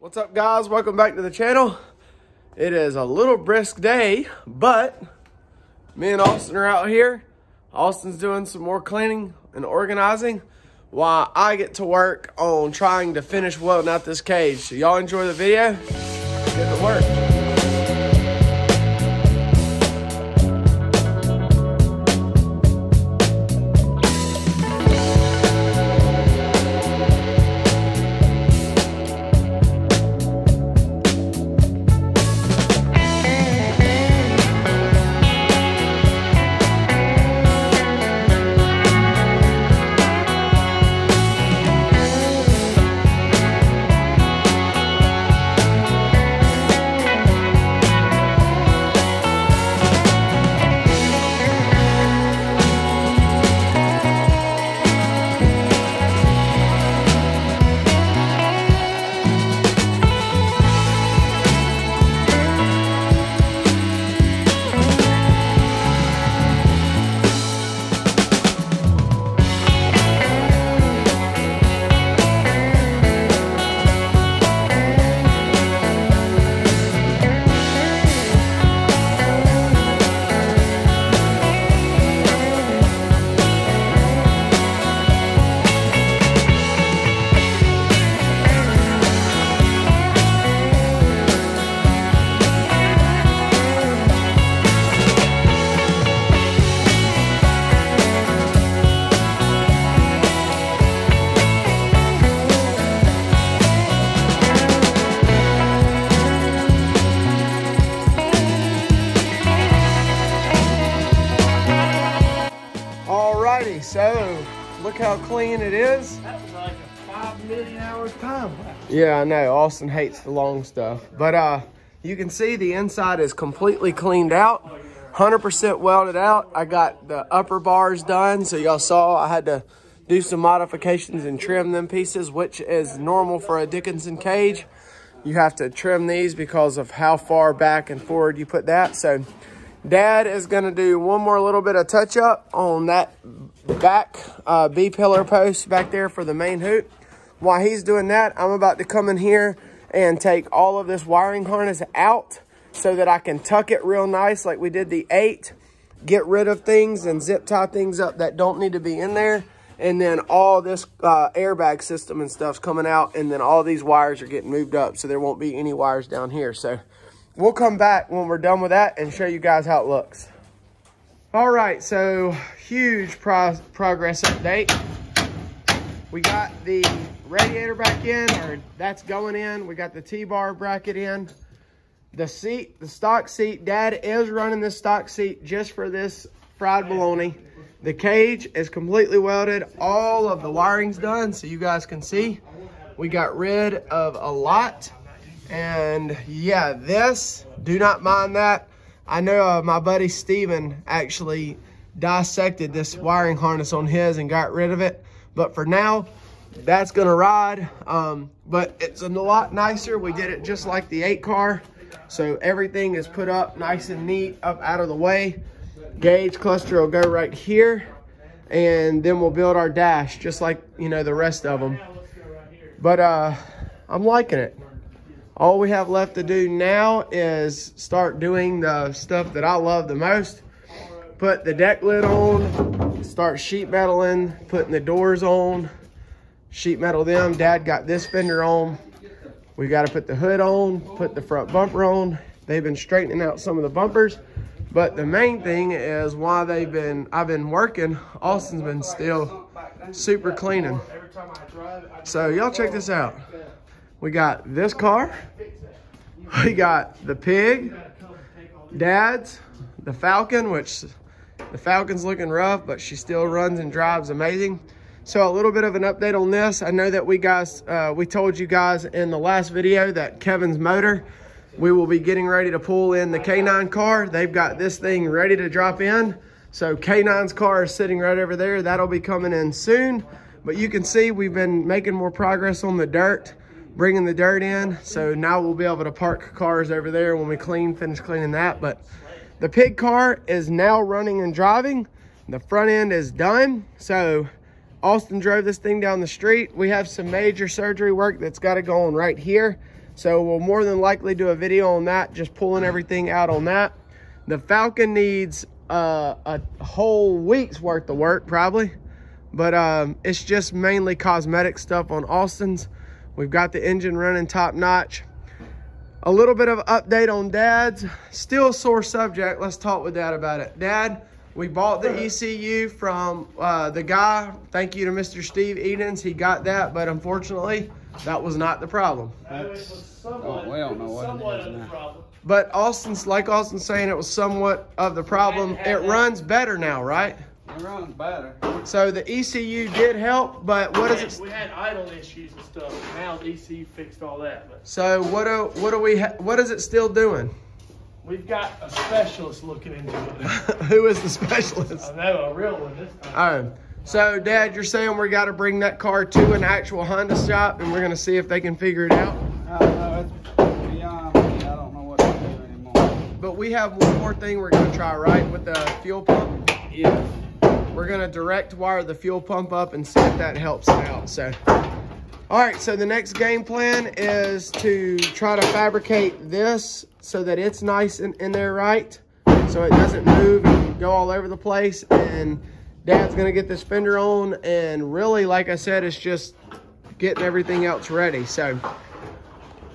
What's up guys? Welcome back to the channel. It is a little brisk day, but me and Austin are out here. Austin's doing some more cleaning and organizing while I get to work on trying to finish welding out this cage. So y'all enjoy the video, get to work. Alrighty, so look how clean it is. That was like a five million hours time. Yeah, I know. Austin hates the long stuff. But uh, you can see the inside is completely cleaned out. 100% welded out. I got the upper bars done. So y'all saw I had to do some modifications and trim them pieces, which is normal for a Dickinson cage. You have to trim these because of how far back and forward you put that. So Dad is going to do one more little bit of touch up on that back uh, B-pillar post back there for the main hoop. While he's doing that, I'm about to come in here and take all of this wiring harness out so that I can tuck it real nice like we did the 8. Get rid of things and zip tie things up that don't need to be in there. And then all this uh, airbag system and stuff's coming out. And then all these wires are getting moved up so there won't be any wires down here. So we'll come back when we're done with that and show you guys how it looks. All right, so huge pro progress update. We got the radiator back in, or that's going in. We got the T-bar bracket in. The seat, the stock seat, Dad is running this stock seat just for this fried bologna. The cage is completely welded. All of the wiring's done, so you guys can see. We got rid of a lot and yeah, this, do not mind that. I know uh, my buddy Steven actually dissected this wiring harness on his and got rid of it. But for now, that's gonna ride. Um, but it's a lot nicer. We did it just like the eight car. So everything is put up nice and neat, up out of the way. Gauge cluster will go right here. And then we'll build our dash just like, you know, the rest of them. But uh, I'm liking it. All we have left to do now is start doing the stuff that I love the most. Put the deck lid on, start sheet metaling, putting the doors on, sheet metal them. Dad got this fender on. We got to put the hood on, put the front bumper on. They've been straightening out some of the bumpers. But the main thing is why they've been, I've been working, Austin's been still super cleaning. So y'all check this out. We got this car. We got the pig, dad's, the Falcon, which the Falcon's looking rough, but she still runs and drives amazing. So a little bit of an update on this. I know that we guys, uh, we told you guys in the last video that Kevin's motor, we will be getting ready to pull in the K9 car. They've got this thing ready to drop in. So K9's car is sitting right over there. That'll be coming in soon. But you can see we've been making more progress on the dirt bringing the dirt in. So now we'll be able to park cars over there when we clean, finish cleaning that. But the pig car is now running and driving. The front end is done. So Austin drove this thing down the street. We have some major surgery work that's got to go on right here. So we'll more than likely do a video on that, just pulling everything out on that. The Falcon needs uh, a whole week's worth of work probably, but um, it's just mainly cosmetic stuff on Austin's. We've got the engine running top notch. A little bit of update on Dad's. Still sore subject. Let's talk with Dad about it. Dad, we bought the ECU from uh, the guy. Thank you to Mr. Steve Edens. He got that, but unfortunately, that was not the problem. It was somewhat, Oh, we don't know what it somewhat is of the now. problem. But Austin's, like Austin's saying, it was somewhat of the problem. It runs better now, right? It runs better. So the ECU did help, but what we, is had, it? we had idle issues and stuff. Now the EC fixed all that, but So what do what do we? Ha- what is it still doing? we've got a specialist looking into it. Who is the specialist? I know a real one this time. Um, so Dad, you're saying we got to bring that car to an actual Honda shop, and we're gonna see if they can figure it out. I don't know. It's beyond me. I don't know what to do anymore. But we have one more thing we're gonna try, right? With the fuel pump, Yeah. We're gonna direct wire the fuel pump up and see if that helps out. So. All right, so the next game plan is to try to fabricate this so that it's nice in, in there, right? So it doesn't move and go all over the place. And Dad's gonna get this fender on, and really, like I said, it's just getting everything else ready. So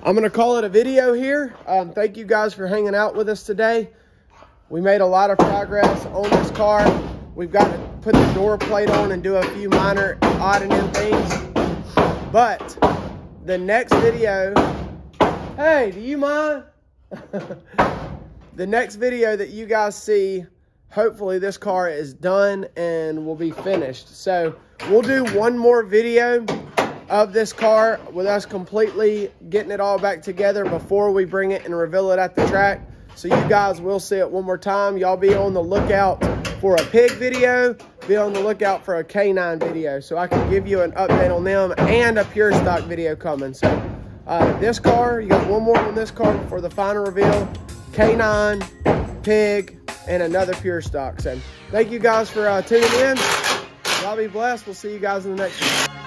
I'm gonna call it a video here. Um, thank you guys for hanging out with us today. We made a lot of progress on this car. We've got to put the door plate on and do a few minor odd and end things. But the next video, hey, do you mind? the next video that you guys see, hopefully this car is done and will be finished. So we'll do one more video of this car with us completely getting it all back together before we bring it and reveal it at the track. So you guys will see it one more time. Y'all be on the lookout for a pig video. Be on the lookout for a canine video. So I can give you an update on them and a pure stock video coming. So uh, this car, you got one more on this car for the final reveal. Canine, pig, and another pure stock. So thank you guys for uh, tuning in. Y'all be blessed. We'll see you guys in the next one.